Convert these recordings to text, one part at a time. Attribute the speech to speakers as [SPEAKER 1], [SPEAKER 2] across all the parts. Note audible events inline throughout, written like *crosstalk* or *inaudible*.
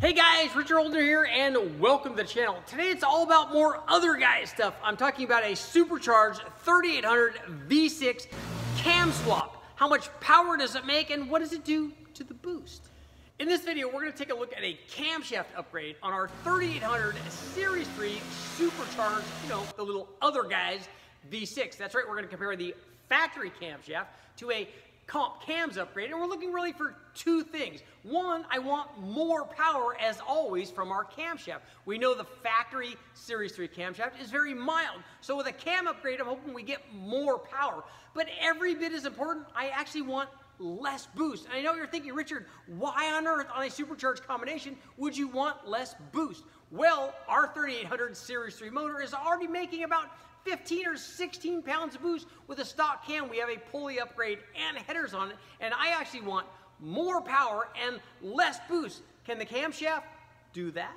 [SPEAKER 1] Hey guys, Richard Holdener here and welcome to the channel. Today it's all about more other guys stuff. I'm talking about a supercharged 3800 V6 cam swap. How much power does it make and what does it do to the boost? In this video, we're gonna take a look at a camshaft upgrade on our 3800 Series 3 supercharged, you know, the little other guys V6. That's right, we're gonna compare the factory camshaft to a comp cams upgrade, and we're looking really for two things. One, I want more power, as always, from our camshaft. We know the factory Series 3 camshaft is very mild, so with a cam upgrade, I'm hoping we get more power. But every bit as important, I actually want less boost. And I know you're thinking, Richard, why on earth on a supercharged combination would you want less boost? Well, our 3800 Series 3 motor is already making about 15 or 16 pounds of boost with a stock cam. We have a pulley upgrade and headers on it, and I actually want more power and less boost. Can the camshaft do that?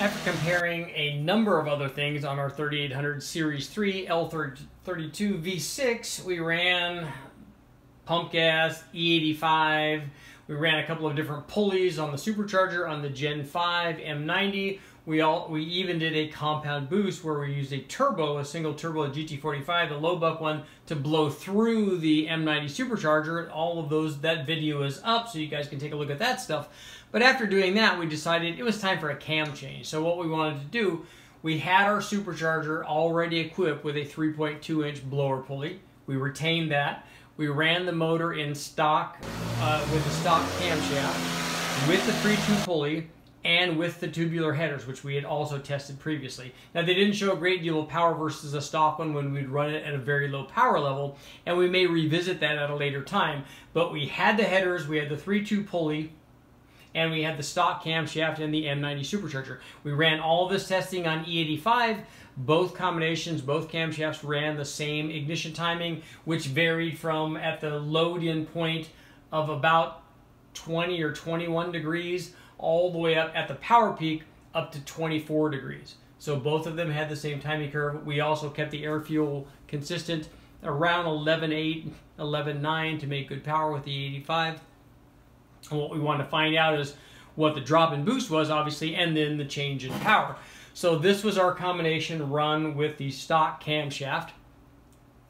[SPEAKER 1] After comparing a number of other things on our 3800 Series 3 L32 V6, we ran pump gas, E85, we ran a couple of different pulleys on the supercharger on the Gen 5 M90. We all we even did a compound boost where we used a turbo, a single turbo GT45, the low buck one, to blow through the M90 supercharger. All of those that video is up, so you guys can take a look at that stuff. But after doing that, we decided it was time for a cam change. So what we wanted to do, we had our supercharger already equipped with a 3.2 inch blower pulley. We retained that. We ran the motor in stock uh, with the stock camshaft with the 3.2 pulley and with the tubular headers, which we had also tested previously. Now, they didn't show a great deal of power versus a stock one when we'd run it at a very low power level, and we may revisit that at a later time. But we had the headers, we had the 3-2 pulley, and we had the stock camshaft and the M90 supercharger. We ran all this testing on E85. Both combinations, both camshafts ran the same ignition timing, which varied from at the load-in point of about 20 or 21 degrees all the way up at the power peak up to 24 degrees. So both of them had the same timing curve. We also kept the air fuel consistent around 11.8, 11.9 to make good power with the 85. And what we wanted to find out is what the drop in boost was, obviously, and then the change in power. So this was our combination run with the stock camshaft.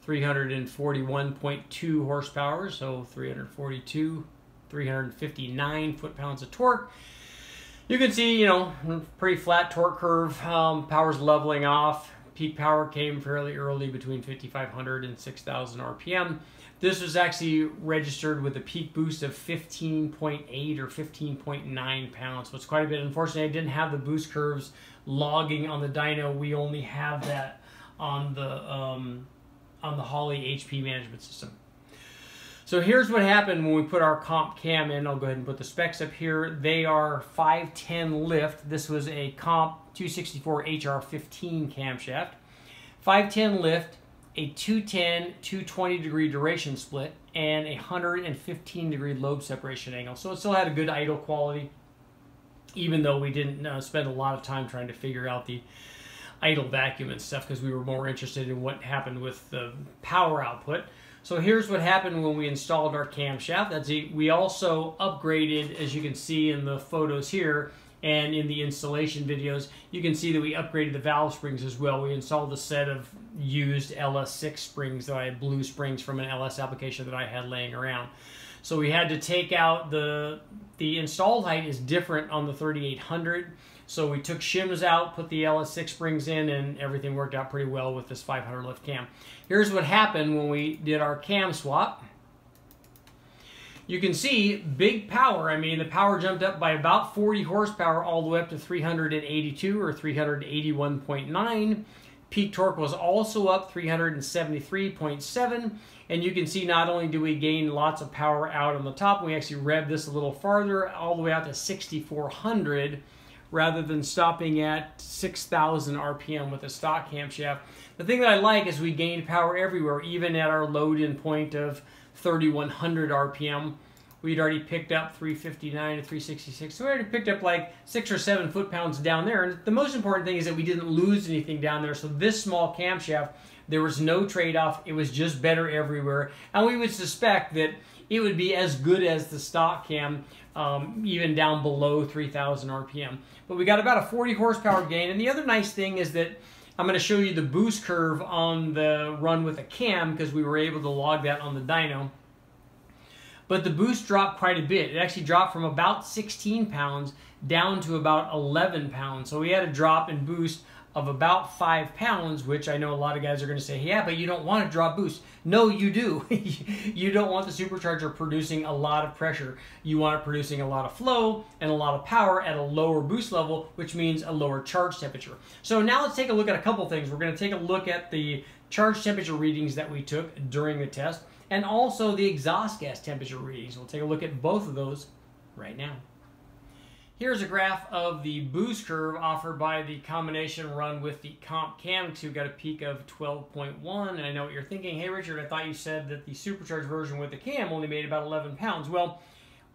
[SPEAKER 1] 341.2 horsepower, so 342, 359 foot-pounds of torque. You can see, you know, pretty flat torque curve. Um, power's leveling off. Peak power came fairly early between 5,500 and 6,000 RPM. This was actually registered with a peak boost of 15.8 or 15.9 pounds, so it's quite a bit. Unfortunately, I didn't have the boost curves logging on the dyno. We only have that on the um, on the Holley HP management system. So here's what happened when we put our comp cam in. I'll go ahead and put the specs up here. They are 510 lift. This was a comp 264 HR15 camshaft. 510 lift, a 210, 220 degree duration split, and a 115 degree lobe separation angle. So it still had a good idle quality, even though we didn't uh, spend a lot of time trying to figure out the idle vacuum and stuff because we were more interested in what happened with the power output. So here's what happened when we installed our camshaft. That's we also upgraded, as you can see in the photos here, and in the installation videos, you can see that we upgraded the valve springs as well. We installed a set of used LS6 springs that I had blue springs from an LS application that I had laying around. So we had to take out the, the installed height is different on the 3800. So we took shims out, put the LS6 springs in, and everything worked out pretty well with this 500 lift cam. Here's what happened when we did our cam swap. You can see big power. I mean, the power jumped up by about 40 horsepower all the way up to 382 or 381.9. Peak torque was also up 373.7. And you can see not only do we gain lots of power out on the top, we actually rev this a little farther all the way out to 6400 rather than stopping at 6,000 RPM with a stock camshaft. The thing that I like is we gained power everywhere, even at our load-in point of 3,100 RPM. We'd already picked up 359 to 366. So we already picked up like six or seven foot-pounds down there. And the most important thing is that we didn't lose anything down there. So this small camshaft, there was no trade-off. It was just better everywhere. And we would suspect that it would be as good as the stock cam, um, even down below 3,000 RPM. But we got about a 40 horsepower gain. And the other nice thing is that I'm going to show you the boost curve on the run with a cam because we were able to log that on the dyno. But the boost dropped quite a bit. It actually dropped from about 16 pounds down to about 11 pounds. So we had a drop in boost of about five pounds, which I know a lot of guys are going to say, yeah, but you don't want to drop boost. No, you do. *laughs* you don't want the supercharger producing a lot of pressure. You want it producing a lot of flow and a lot of power at a lower boost level, which means a lower charge temperature. So now let's take a look at a couple things. We're going to take a look at the charge temperature readings that we took during the test and also the exhaust gas temperature readings. We'll take a look at both of those right now. Here's a graph of the boost curve offered by the combination run with the comp cam. So got a peak of 12.1. And I know what you're thinking. Hey, Richard, I thought you said that the supercharged version with the cam only made about 11 pounds. Well,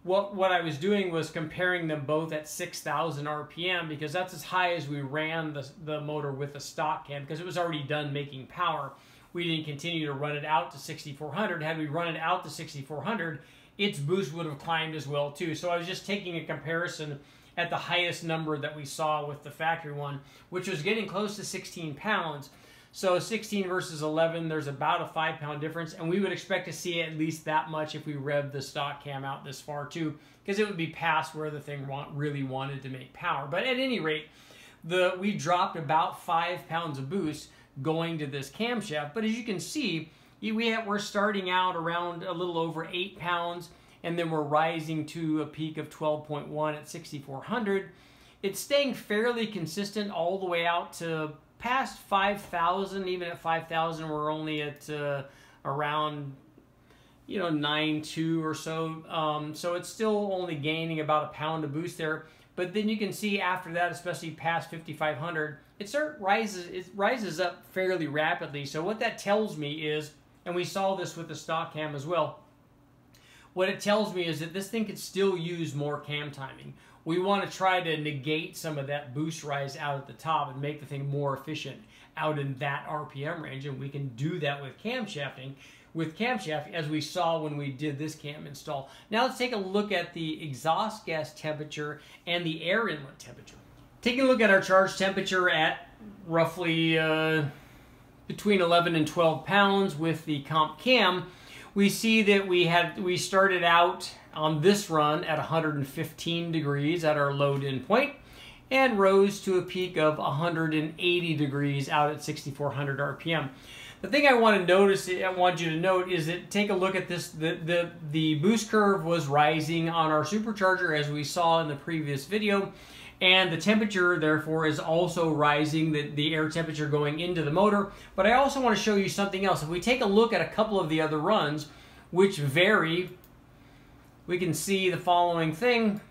[SPEAKER 1] what, what I was doing was comparing them both at 6,000 RPM because that's as high as we ran the, the motor with the stock cam because it was already done making power. We didn't continue to run it out to 6,400. Had we run it out to 6,400, its boost would have climbed as well too. So I was just taking a comparison at the highest number that we saw with the factory one, which was getting close to 16 pounds. So 16 versus 11, there's about a five pound difference, and we would expect to see at least that much if we rev the stock cam out this far too, because it would be past where the thing want, really wanted to make power. But at any rate, the we dropped about five pounds of boost going to this camshaft. But as you can see, we're starting out around a little over eight pounds and then we're rising to a peak of 12.1 at 6400. It's staying fairly consistent all the way out to past 5,000. Even at 5,000, we're only at uh, around you know 9.2 or so. Um, so it's still only gaining about a pound of boost there. But then you can see after that, especially past 5,500, it start rises it rises up fairly rapidly. So what that tells me is, and we saw this with the stock cam as well what it tells me is that this thing could still use more cam timing. We want to try to negate some of that boost rise out at the top and make the thing more efficient out in that RPM range, and we can do that with camshafting with camshaft as we saw when we did this cam install. Now let's take a look at the exhaust gas temperature and the air inlet temperature. Taking a look at our charge temperature at roughly uh, between 11 and 12 pounds with the comp cam, we see that we had we started out on this run at 115 degrees at our load in point and rose to a peak of 180 degrees out at 6400 RPM. The thing I want to notice, I want you to note, is that take a look at this. The, the, the boost curve was rising on our supercharger as we saw in the previous video. And the temperature, therefore, is also rising, the, the air temperature going into the motor. But I also want to show you something else. If we take a look at a couple of the other runs, which vary, we can see the following thing.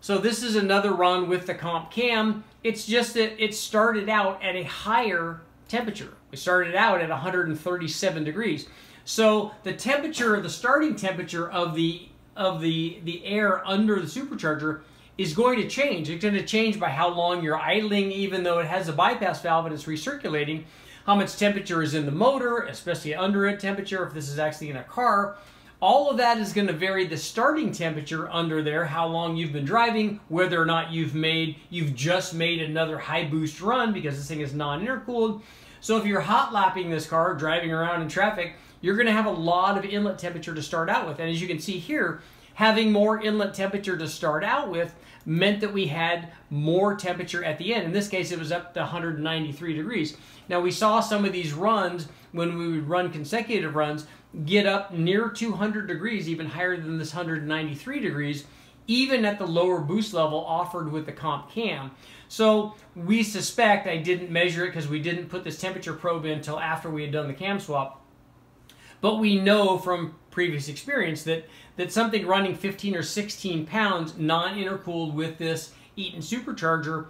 [SPEAKER 1] So this is another run with the comp cam. It's just that it started out at a higher temperature. We started out at 137 degrees. So the temperature, the starting temperature of the of the the air under the supercharger is going to change. It's going to change by how long you're idling, even though it has a bypass valve and it's recirculating. How much temperature is in the motor, especially under a temperature if this is actually in a car. All of that is going to vary the starting temperature under there, how long you've been driving, whether or not you've made, you've just made another high boost run because this thing is non-intercooled. So if you're hot lapping this car, driving around in traffic, you're going to have a lot of inlet temperature to start out with. And as you can see here, having more inlet temperature to start out with meant that we had more temperature at the end. In this case, it was up to 193 degrees. Now, we saw some of these runs, when we would run consecutive runs, get up near 200 degrees, even higher than this 193 degrees, even at the lower boost level offered with the comp cam. So we suspect, I didn't measure it because we didn't put this temperature probe in until after we had done the cam swap, but we know from previous experience that, that something running 15 or 16 pounds non-intercooled with this Eaton supercharger,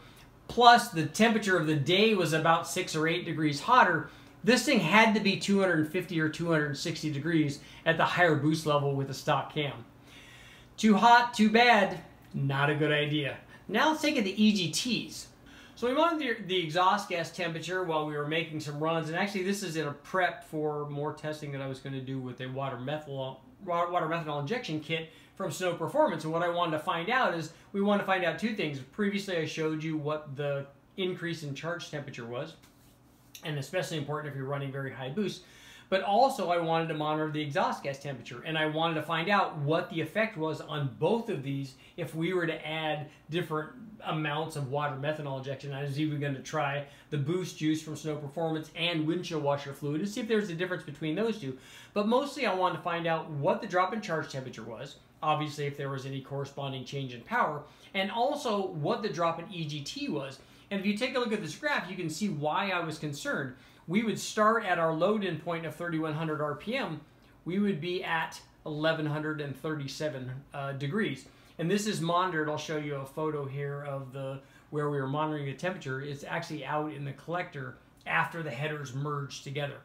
[SPEAKER 1] plus the temperature of the day was about 6 or 8 degrees hotter, this thing had to be 250 or 260 degrees at the higher boost level with a stock cam. Too hot, too bad, not a good idea. Now let's take it to EGTs. So we monitored the exhaust gas temperature while we were making some runs, and actually this is in a prep for more testing that I was going to do with a water methanol, water methanol injection kit from Snow Performance. And what I wanted to find out is we wanted to find out two things. Previously I showed you what the increase in charge temperature was, and especially important if you're running very high boost. But also I wanted to monitor the exhaust gas temperature and I wanted to find out what the effect was on both of these if we were to add different amounts of water methanol injection. I was even going to try the boost juice from Snow Performance and windshield washer fluid to see if there's a difference between those two. But mostly I wanted to find out what the drop in charge temperature was, obviously if there was any corresponding change in power, and also what the drop in EGT was. And if you take a look at this graph, you can see why I was concerned we would start at our load in point of 3100 RPM, we would be at 1137 uh, degrees. And this is monitored. I'll show you a photo here of the where we were monitoring the temperature. It's actually out in the collector after the headers merged together.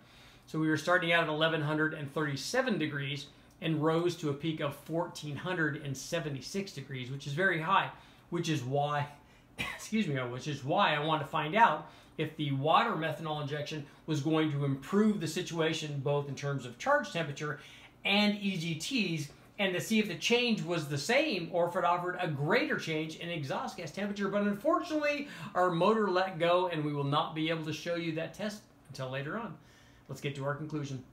[SPEAKER 1] So we were starting out at 1137 degrees and rose to a peak of 1476 degrees, which is very high, which is why, *laughs* excuse me, which is why I want to find out if the water methanol injection was going to improve the situation both in terms of charge temperature and EGTs and to see if the change was the same or if it offered a greater change in exhaust gas temperature. But unfortunately, our motor let go and we will not be able to show you that test until later on. Let's get to our conclusion.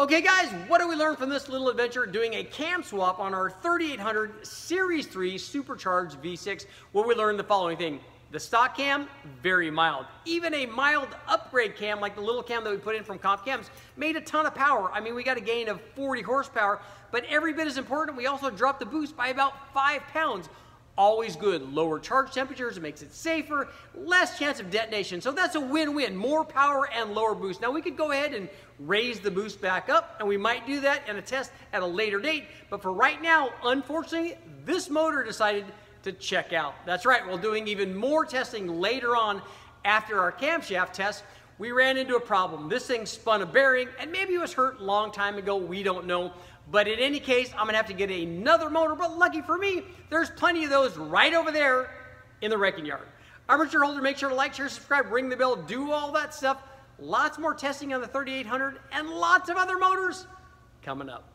[SPEAKER 1] Okay guys, what do we learn from this little adventure doing a cam swap on our 3800 Series 3 Supercharged V6? Well, we learned the following thing. The stock cam, very mild. Even a mild upgrade cam, like the little cam that we put in from Comp Cams, made a ton of power. I mean, we got a gain of 40 horsepower, but every bit as important, we also dropped the boost by about five pounds. Always good. Lower charge temperatures, it makes it safer, less chance of detonation. So that's a win-win, more power and lower boost. Now we could go ahead and raise the boost back up, and we might do that in a test at a later date. But for right now, unfortunately, this motor decided to check out. That's right, we're doing even more testing later on after our camshaft test we ran into a problem. This thing spun a bearing, and maybe it was hurt a long time ago. We don't know. But in any case, I'm going to have to get another motor. But lucky for me, there's plenty of those right over there in the wrecking yard. Richard Holdener, make sure to like, share, subscribe, ring the bell, do all that stuff. Lots more testing on the 3800 and lots of other motors coming up.